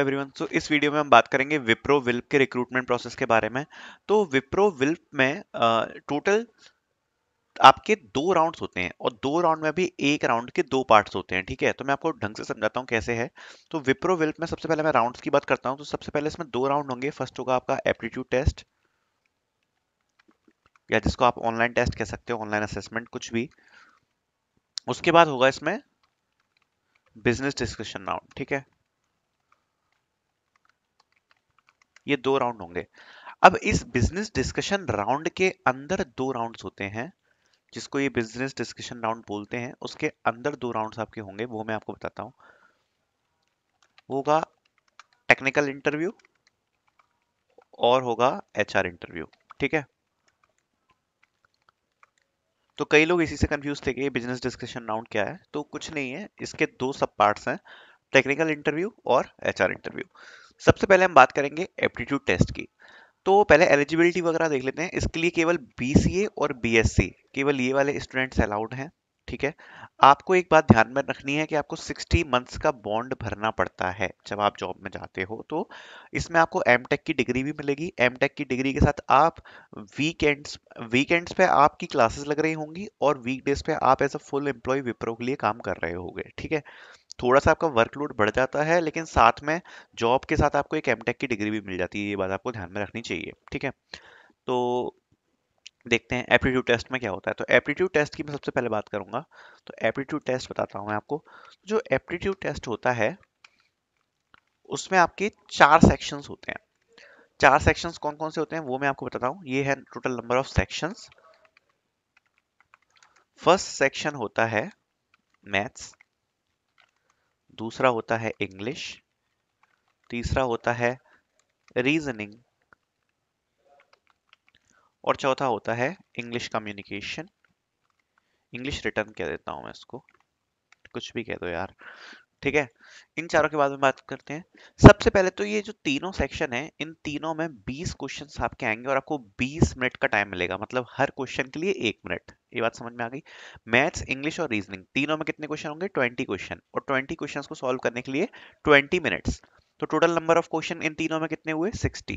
Everyone so इस video में हम बात करेंगे विप्रो विल्प के रिक्रूटमेंट प्रोसेस के बारे में। तो विप्रो विल्प में टोटल आपके दो राउंड्स होते हैं और दो राउंड में भी एक राउंड के दो पार्ट्स होते हैं, ठीक है? तो मैं आपको ढंग से समझाता हूँ कैसे है। तो विप्रो विल्प में सबसे पहले मैं राउंड्स की बात करता हूँ। तो सबसे पहले इसमें दो राउंड होंगे। फ़र्स्ट होगा आपका एप्टीट्यूड टेस्ट या जिसको आप ऑनलाइन टेस्ट कह सकते हो ऑनलाइन असेसमेंट कुछ भी। उसके बाद होगा इसमें बिज़नेस डिस्कशन राउंड ठीक है? ये दो राउंड होंगे। अब इस बिज़नेस डिस्कशन राउंड के अंदर दो राउंड्स होते हैं, जिसको ये बिज़नेस डिस्कशन राउंड बोलते हैं, उसके अंदर दो राउंड्स आपके होंगे, वो मैं आपको बताता हूँ। होगा टेक्निकल इंटरव्यू और होगा एचआर इंटरव्यू ठीक है? तो कई लोग इसी से कंफ्यूज थे कि ये बिज़नेस डिस्कशन राउंड क्या है तो कुछ नहीं है, इसके दो सब पार्ट्स हैं टेक्निकल इंटरव्यू और एचआर इंटरव्यू सबसे पहले हम बात करेंगे एप्टीट्यूड टेस्ट की। तो पहले एलिजिबिलिटी वगैरह देख लेते हैं। इसके लिए केवल BCA और BSC केवल ये वाले स्टूडेंट्स अलाउड हैं, ठीक है? आपको एक बात ध्यान में रखनी है कि आपको 60 मंथ्स का बॉन्ड भरना पड़ता है जब आप जॉब में जाते हो। तो इसमें आपको एम की डिग्री भी मिलेगी। एम की डिग्री के साथ आप वीकेंड्स वीकेंड्स पे आपकी क्लासेस लग रही होंगी और वीकडेज पे आप as a full employee Wipro के लिए काम कर रहे होंगे, ठीक है? थोड़ा सा आपका वर्कलोड बढ़ जाता है, लेकिन साथ में जॉब के साथ आपको एक एमटेक की डिग्री भी मिल जाती है, ये बात आपको ध्यान में रखनी चाहिए, ठीक है? तो देखते हैं एप्टीट्यूड टेस्ट में क्या होता है? तो एप्टीट्यूड टेस्ट की मैं सबसे पहले बात करूँगा। तो एप्टीट्यूड टेस्ट बताता हूँ मैं आपको। जो एप्टीट्यूड टेस्ट होता है, उसमें आपके चार सेक्शंस होते हैं। चार सेक्शंस कौन कौन से होते हैं, वो मैं आपको बताता हूँ। ये है total number of sections first section होता है मैथ्स दूसरा होता है इंग्लिश तीसरा होता है रीजनिंग और चौथा होता है इंग्लिश कम्युनिकेशन इंग्लिश रिटर्न कह देता हूँ मैं इसको। कुछ भी कह दो यार। ठीक है? इन चारों के बाद में बात करते हैं। सबसे पहले तो ये जो तीनों सेक्शन है, इन तीनों में 20 क्वेश्चन आपके आएँगे और आपको 20 मिनट का टाइम मिलेगा। मतलब हर क्वेश्चन के लिए एक मिनट ये बात समझ में आ गई? मैथ्स इंग्लिश और रीजनिंग तीनों में कितने क्वेश्चन होंगे? 20 क्वेश्चन और 20 क्वेश्चन को सॉल्व करने के लिए 20 मिनट्स तो टोटल नंबर ऑफ़ क्वेश्चन इन तीनों में कितने हुए? 60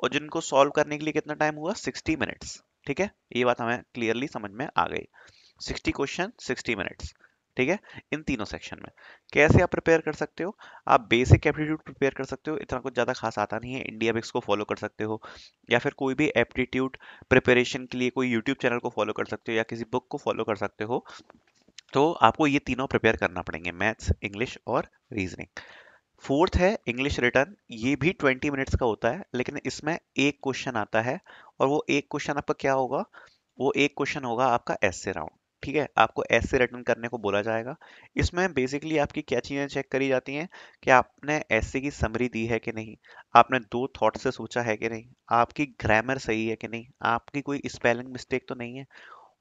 और जिनको सॉल्व करने के लिए कितना टाइम हुआ? 60 मिनट्स ठीक है? ये बात हमें क्लियरली समझ में आ गई। 60 क्वेश्चन 60 मिनट्स ठीक है? इन तीनों सेक्शन में। कैसे आप प्रिपेयर कर सकते हो? आप बेसिक एप्टीट्यूड प्रिपेयर कर सकते हो, इतना कुछ ज़्यादा खास आता नहीं है। इंडिया बिक्स को फॉलो कर सकते हो, या फिर कोई भी एप्टीट्यूड प्रिपरेशन के लिए कोई यूट्यूब चैनल को फॉलो कर सकते हो, या किसी बुक को फॉलो कर सकते हो तो आपको ये तीनों प्रिपेयर करना पड़ेंगे मैथ्स इंग्लिश और रीजनिंग फोर्थ है इंग्लिश रिटर्न ये भी ट्वेंटी मिनट्स का होता है, लेकिन इसमें एक क्वेश्चन आता है, और वो एक क्वेश्चन आपका क्या होगा? वो एक क्वेश्चन होगा आपका एस से राउंड ठीक है, आपको ऐसे रिटर्न करने को बोला जाएगा। इसमें बेसिकली आपकी क्या चीज़ें चेक करी जाती हैं कि आपने ऐसे की समरी दी है कि नहीं, आपने दो थॉट से सोचा है कि नहीं, आपकी ग्रामर सही है कि नहीं, आपकी कोई स्पेलिंग मिस्टेक तो नहीं है,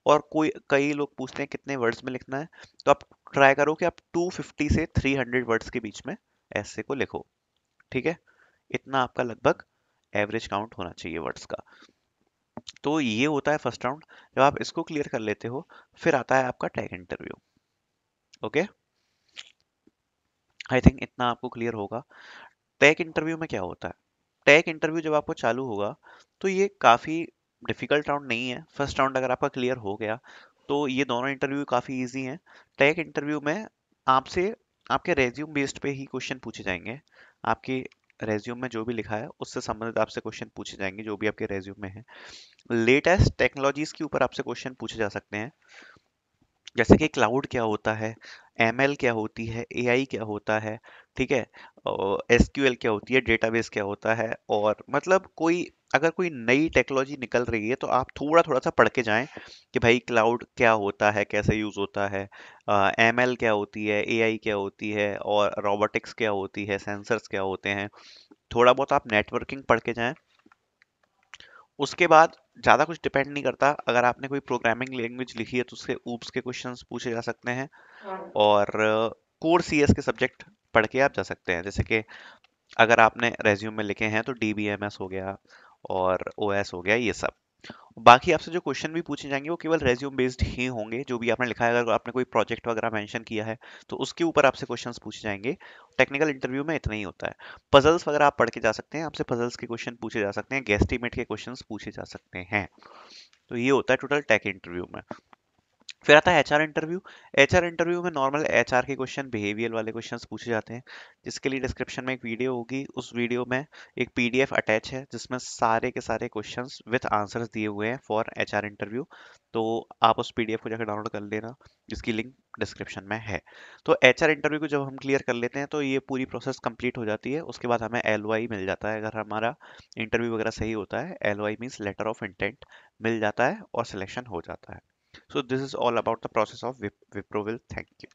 और कोई, कई लोग पूछते हैं कितने वर्ड्स में लिखना है तो आप ट्राई करो कि आप 250 से 300 वर्ड्स के बीच में ऐसे को लिखो, ठीक है? इतना आपका लगभग एवरेज काउंट होना चाहिए वर्ड्स का। तो ये होता है फ़र्स्ट राउंड, जब आप इसको क्लियर कर लेते हो, फिर आता है आपका tech interview. Okay? I think इतना आपको क्लियर होगा। टैग इंटरव्यू में क्या होता है? टैग इंटरव्यू जब आपको चालू होगा तो ये काफ़ी डिफ़िकल्ट राउंड नहीं है। फ़र्स्ट राउंड अगर आपका क्लियर हो गया तो ये दोनों इंटरव्यू काफ़ी इजी हैं। टैग इंटरव्यू में आपसे आपके रेज्यूम बेस्ड पे ही क्वेश्चन पूछे जाएँगे। आपकी रेज्यूम में जो भी लिखा है, उससे संबंधित आपसे क्वेश्चन पूछे जाएँगे, जो भी आपके रेज्यूम में है। लेटेस्ट टेक्नोलॉजीज़ के ऊपर आपसे क्वेश्चन पूछे जा सकते हैं। जैसे कि क्लाउड क्या होता है एमएल क्या होती है एआई क्या होता है ठीक है? एस क्या होती है डेटाबेस क्या होता है? और मतलब कोई अगर कोई नई टेक्नोलॉजी निकल रही है तो आप थोड़ा थोड़ा सा पढ़ के जाएँ कि भाई क्लाउड क्या होता है कैसे यूज़ होता है एम uh, क्या होती है एआई क्या होती है और रोबोटिक्स क्या होती है सेंसर्स क्या होते हैं थोड़ा बहुत आप नेटवर्किंग पढ़ के जाएँ। उसके बाद ज़्यादा कुछ डिपेंड नहीं करता। अगर आपने कोई प्रोग्रामिंग लैंग्वेज लिखी है तो उसके ऊप्स के क्वेश्चन पूछे जा सकते हैं। हाँ। और कोर सीएस के सब्जेक्ट पढ़ के आप जा सकते हैं। जैसे कि अगर आपने रेज्यूम में लिखे हैं तो डीबीएमएस हो गया और ओएस हो गया ये सब। बाकी आपसे जो क्वेश्चन भी पूछे जाएँगे, वो केवल रेज्यूम बेस्ड ही होंगे, जो भी आपने लिखा है, अगर आपने कोई प्रोजेक्ट वगैरह मेंशन किया है तो उसके ऊपर आपसे क्वेश्चंस पूछे जाएँगे। टेक्निकल इंटरव्यू में इतना ही होता है। पजल्स वगैरह आप पढ़ के जा सकते हैं, आपसे पजल्स के क्वेश्चन पूछे जा सकते हैं गेस्टिमेट के क्वेश्चन पूछे जा सकते हैं। तो ये होता है टोटल टेक इंटरव्यू में। फिर आता है एचआर इंटरव्यू एचआर इंटरव्यू में नॉर्मल एचआर के क्वेश्चन बिहेवियर वाले क्वेश्चंस पूछे जाते हैं, जिसके लिए डिस्क्रिप्शन में एक वीडियो होगी। उस वीडियो में एक पीडीएफ अटैच है, जिसमें सारे के सारे क्वेश्चंस विथ आंसर्स दिए हुए हैं फॉर एचआर इंटरव्यू तो आप उस पीडीएफ को जाकर डाउनलोड कर लेना, जिसकी लिंक डिस्क्रिप्शन में है। तो एचआर इंटरव्यू को जब हम क्लियर कर लेते हैं तो ये पूरी प्रोसेस कंप्लीट हो जाती है। उसके बाद हमें एलवाई मिल जाता है। अगर हमारा इंटरव्यू वगैरह सही होता है L Y means letter of intent मिल जाता है और सिलेक्शन हो जाता है। So this is all about the process of Wip Wipro will. Thank you.